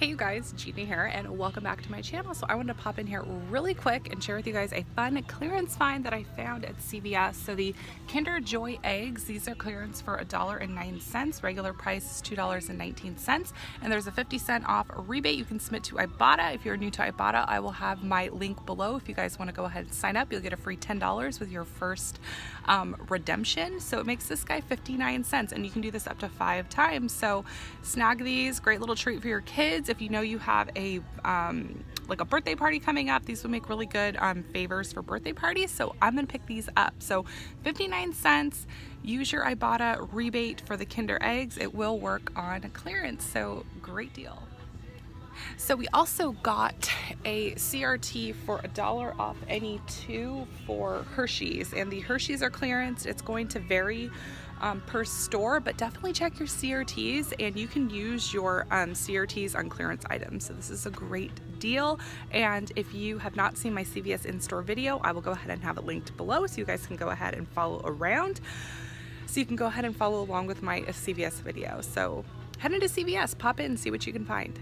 Hey you guys, Gina here and welcome back to my channel. So I wanted to pop in here really quick and share with you guys a fun clearance find that I found at CVS. So the Kinder Joy eggs, these are clearance for $1.09. Regular price is $2.19 and there's a 50 cent off rebate you can submit to Ibotta. If you're new to Ibotta, I will have my link below. If you guys want to go ahead and sign up, you'll get a free $10 with your first um, redemption. So it makes this guy 59 cents and you can do this up to five times. So snag these, great little treat for your kids if you know you have a um, like a birthday party coming up, these would make really good um, favors for birthday parties. So I'm gonna pick these up. So 59 cents, use your Ibotta rebate for the Kinder eggs. It will work on clearance, so great deal. So we also got a CRT for a dollar off any two for Hershey's and the Hershey's are clearance. It's going to vary um, per store, but definitely check your CRTs and you can use your um, CRTs on clearance items. So this is a great deal. And if you have not seen my CVS in-store video, I will go ahead and have it linked below so you guys can go ahead and follow around. So you can go ahead and follow along with my CVS video. So head into CVS, pop in see what you can find.